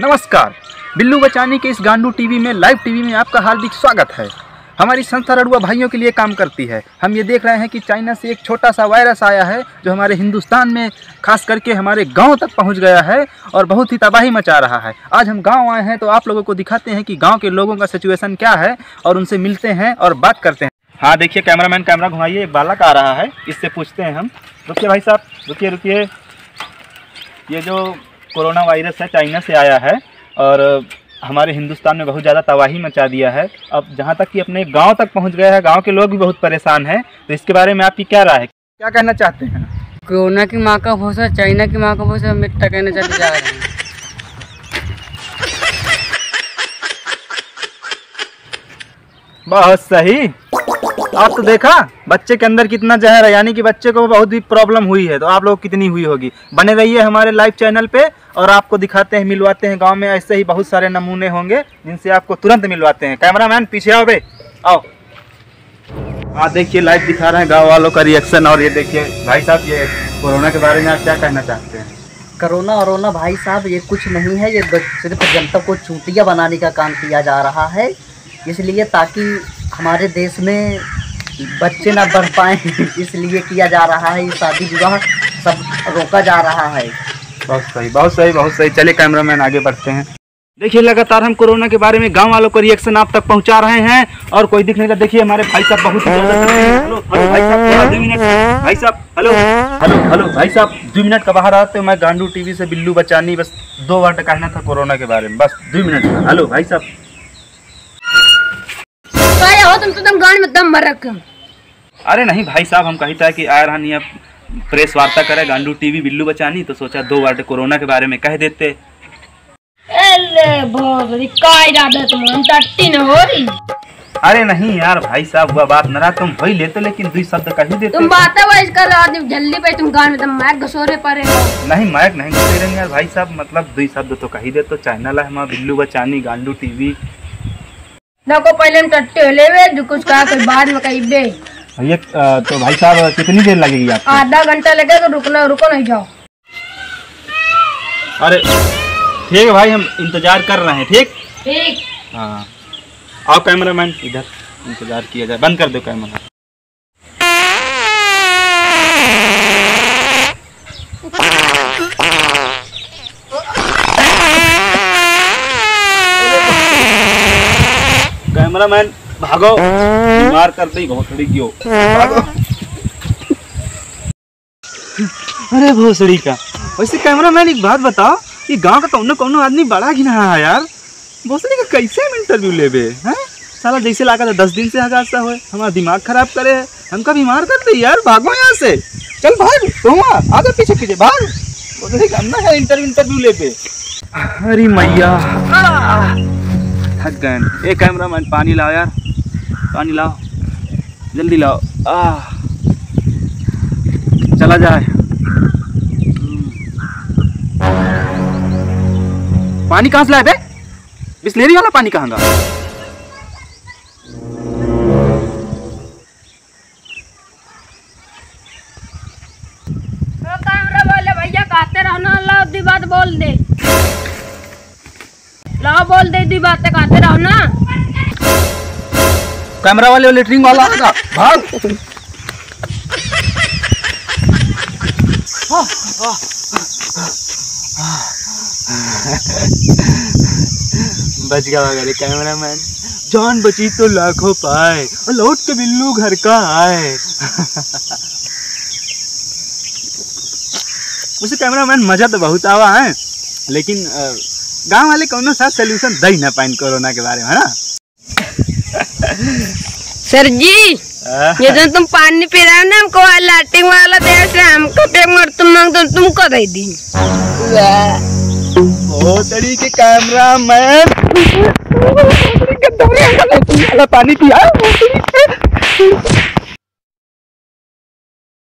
नमस्कार। बिल्लू बचानी के इस गांडू टीवी में, लाइव टीवी में आपका हार्दिक स्वागत है। हमारी संस्था रड़ुआ भाइयों के लिए काम करती है। हम ये देख रहे हैं कि चाइना से एक छोटा सा वायरस आया है, जो हमारे हिंदुस्तान में खास करके हमारे गाँव तक पहुँच गया है और बहुत ही तबाही मचा रहा है। आज हम गाँव आए हैं तो आप लोगों को दिखाते हैं कि गाँव के लोगों का सिचुएशन क्या है और उनसे मिलते हैं और बात करते हैं। हाँ देखिए कैमरामैन कैमरा घुमाइए। एक बालक आ रहा है, इससे पूछते हैं हम। रुकिए भाई साहब, रुकिए रुकिए। ये जो कोरोना वायरस है चाइना से आया है और हमारे हिंदुस्तान में बहुत ज़्यादा तबाही मचा दिया है। अब जहाँ तक कि अपने गाँव तक पहुँच गया है गाँव के लोग भी बहुत परेशान हैं तो इसके बारे में आपकी क्या राय है? क्या कहना चाहते हैं? कोरोना की माँ का भरोसा चाइना की माँ का भरोसा मिट्टा कहने चले जा रहे हैं। बहुत सही। आप तो देखा, बच्चे के अंदर कितना जहर है, यानी कि बच्चे को बहुत ही प्रॉब्लम हुई है तो आप लोग कितनी हुई होगी। बने रहिए हमारे लाइव चैनल पे और आपको दिखाते हैं, मिलवाते हैं गाँव में, ऐसे ही बहुत सारे नमूने होंगे, जिनसे आपको तुरंत मिलवाते हैं। कैमरामैन पीछे आओ बे। आओ। हाँ देखिए लाइव दिखा रहे हैं गाँव वालों का रिएक्शन और ये देखिए, भाई साहब, ये कोरोना के बारे में आप क्या कहना चाहते हैं? करोना वरोना भाई साहब, ये कुछ नहीं है, ये सिर्फ़ जनता को चूतिया बनाने का काम किया जा रहा है। इसलिए ताकि हमारे देश में बच्चे ना बढ़ पाए इसलिए किया जा रहा है ये शादी विवाह सब रोका जा रहा है। बहुत सही बहुत सही बहुत सही। चलिए कैमरामैन आगे बढ़ते हैं। देखिए लगातार हम कोरोना के बारे में गाँव वालों को रिएक्शन आप तक पहुँचा रहे हैं और कोई दिख नहीं रहा देखिए हमारे भाई साहब बहुत हेलो भाई साहब दो मिनट। भाई साहब हेलो हेलो हेलो भाई साहब दो मिनट का बाहर आते हो मैं गांडू टीवी से बिल्लू बचानी बस दो वर्ड कहना था कोरोना के बारे में बस दो मिनट हेलो भाई साहब। तुम तो तुम गान में दम भर रखे। अरे नहीं भाई साहब हम कही था कि आ रहा नहीं अब प्रेस वार्ता करे गांडू टीवी बिल्लू बचानी तो सोचा दो वर्ड कोरोना के बारे में कह देते। तुम हो रही। अरे नहीं यार भाई साहब हुआ बात न रहा तुम वही लेते लेकिन दुई शब्द कही देते। तुम बात है कर जल्दी पे तुम गान में दम मार घसोरे पड़े हो। नहीं माइक नहीं कहते रहेंगे यार भाई साहब मतलब दुई शब्द तो कही दे तो चैनल है हमारा बिल्लू बचानी गांडू टीवी। ना को पहले हम टट्टी हो लेवे जो कुछ कहा कोई बाद में कही ये तो भाई साहब कितनी देर लगेगी आपको? आधा घंटा लगेगा तो रुकना रुको नहीं जाओ। अरे ठीक है भाई हम इंतज़ार कर रहे हैं ठीक? ठीक। हाँ। आओ कैमरामैन इधर इंतज़ार किया जाए। बंद कर दो कैमरा। कैमरामैन भागो। बीमार कर दी घोसड़ी क्यों? भागो। अरे भोसड़ी का वैसे कैमरा मैन एक बात बताओ कि गाँव का कौनो कौनो आदमी बड़ा घिना है यार। भोसड़ी का कैसे हम इंटरव्यू लेबे हैं? साला जैसे लागा था दस दिन से हगार सा हुए हमारा दिमाग खराब करे है हमका बीमार कर दे यार भागो यहाँ से। चल भाग तुम आ, आगे पीछे पीछे भाग। भोसड़ी का ना है इंटरव्यू इंटरव्यू लेबे। अरे मैया। थक गए। ए कैमरामैन पानी लाओ यार। पानी लाओ। जल्दी लाओ। आह। चला जाए। पानी कहाँ से लाए बे? बिस्लेरी वाला पानी कहाँ गा तो बात, बोल दे। ला बोल दे दी बात, कहते रहो ना। कैमरा वाले लेटरिंग वाला आएगा भाग। बच गया मगर कैमरामैन जान बची तो लाखों पाए और लौट के बिल्लू घर का आए। उसे कैमरामैन मज़ा तो बहुत आवा है, लेकिन गाँव वाले कौनो सा सोल्यूशन दे ना पाइन कोरोना के बारे में, है ना? सर जी ये जो तुम पानी पी रहे हो ना हमको लाटिंग वाला दे से हमको पे मर तुम मांग तो तुमको दे दी। ओ तड़ी के कैमरा मैन पानी पिया।